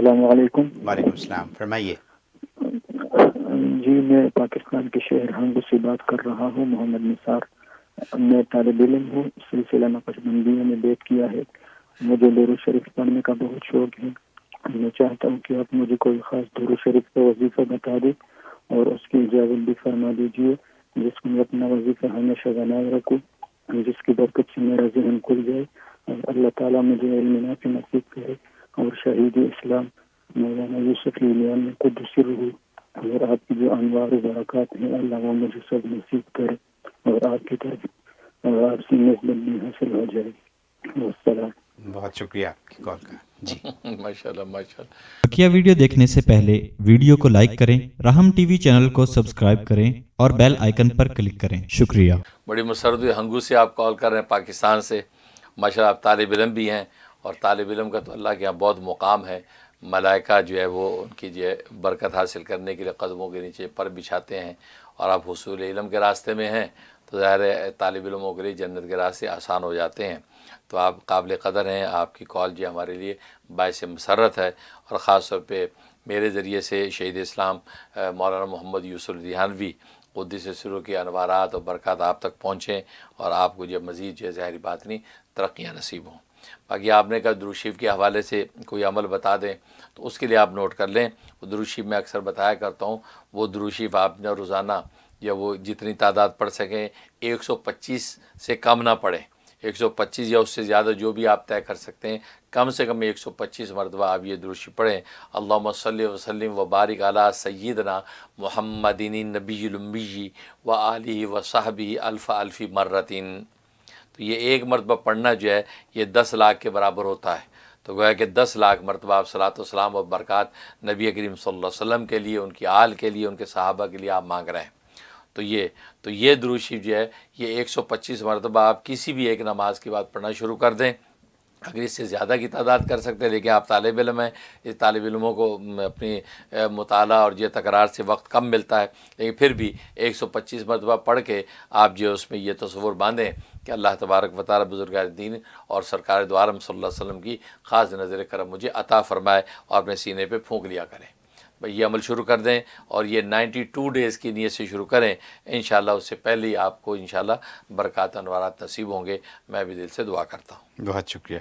السلام علیکم۔ وعلیکم السلام فرمائیے۔ جی میں پاکستان کے شہر ہنگو سے بات کر رہا ہوں محمد نثار۔ میں طالب علم ہوں سلسلہ نقش بندیوں میں بیت کیا ہے۔ مجھے دور شریف پڑھنے کا بہت شوق ہے۔ میں چاہتا ہوں کہ آپ مجھے کوئی خاص دور شریف کا وظیفہ بتا دیں اور اس کی اجازت بھی فرما دیجیے جس میں اپنا وظیفہ ہمیشہ بنائے رکھوں جس کی برکت سے میرا ذہن کھل جائے اور اللہ تعالیٰ مجھے علم نافع نصیب کرے۔ اور شہید اسلام مولانا یوسف لیان قدس رہو اور آپ کی جو انوار و برکات ہیں اللہ وہ مجھے سب نصیب کرے اور آپ کی طرف اور آپ سے نسبت بھی حاصل ہو جائے۔ والسلام۔ بہت شکریہ آپ کی کال کا۔ جی۔ ماشاءاللہ ماشاءاللہ۔ بقیہ ویڈیو دیکھنے سے پہلے ویڈیو کو لائک کریں رحم ٹی وی چینل کو سبسکرائب کریں اور بیل آئیکن پر کلک کریں۔ شکریہ۔ بڑی مسرد ہنگو سے آپ کال کر رہے ہیں پاکستان سے۔ ماشاء اللہ آپ طالب علم بھی ہیں۔ اور طالب علم کا تو اللہ کے یہاں بہت مقام ہے۔ ملائکہ جو ہے وہ ان کی جو ہے برکت حاصل کرنے کے لیے قدموں کے نیچے پر بچھاتے ہیں اور آپ حصول علم کے راستے میں ہیں تو ظاہر ہے طالب علموں کے لیے جنت کے راستے آسان ہو جاتے ہیں۔ تو آپ قابل قدر ہیں، آپ کی کال جو ہمارے لیے باعث مسرت ہے اور خاص طور پہ میرے ذریعے سے شہید اسلام مولانا محمد یوسف دیہانوی قدی سے شروع کے انوارات اور برکات آپ تک پہنچیں اور آپ کو جو مزید جو ہے ظاہری بات نہیں ترقیاں نصیب ہوں۔ باقی آپ نے کہا دروشیف کے حوالے سے کوئی عمل بتا دیں تو اس کے لیے آپ نوٹ کر لیں۔ وہ دروشیف میں اکثر بتایا کرتا ہوں، وہ دروشیف آپ نے روزانہ یا وہ جتنی تعداد پڑھ سکیں، ایک سو پچیس سے کم نہ پڑھیں۔ ایک سو پچیس یا اس سے زیادہ جو بھی آپ طے کر سکتے ہیں، کم سے کم ایک سو پچیس مرتبہ آپ یہ دروشی پڑھیں۔ اللہ صلی وسلم و بارک علیہ سیدنا محمدین نبی المی و علی و صحبی الف الفی مرتین۔ تو یہ ایک مرتبہ پڑھنا جو ہے، یہ دس لاکھ کے برابر ہوتا ہے۔ تو گویا کہ دس لاکھ مرتبہ آپ صلاۃ والسلام و برکات نبی کریم صلی اللہ علیہ وسلم کے لیے، ان کی آل کے لیے، ان کے صحابہ کے لیے آپ مانگ رہے ہیں۔ تو یہ تو یہ دروشی جو ہے، یہ ایک سو پچیس مرتبہ آپ کسی بھی ایک نماز کے بعد پڑھنا شروع کر دیں۔ اگر اس سے زیادہ کی تعداد کر سکتے ہیں، لیکن آپ طالب علم ہیں، اس طالب علموں کو اپنی مطالعہ اور یہ تکرار سے وقت کم ملتا ہے۔ لیکن پھر بھی ایک سو پچیس مرتبہ پڑھ کے آپ جو اس میں یہ تصور باندھیں کہ اللہ تبارک و تعالی بزرگ دین اور سرکار دوارم صلی اللہ علیہ وسلم کی خاص نظر کرم مجھے عطا فرمائے اور اپنے سینے پہ پھونک لیا کریں بھائی یہ عمل شروع کر دیں اور یہ نائنٹی ٹو ڈیز کی نیت سے شروع کریں، انشاءاللہ اس سے پہلے ہی آپ کو انشاءاللہ برکات انوارات نصیب ہوں گے۔ میں بھی دل سے دعا کرتا ہوں۔ بہت شکریہ۔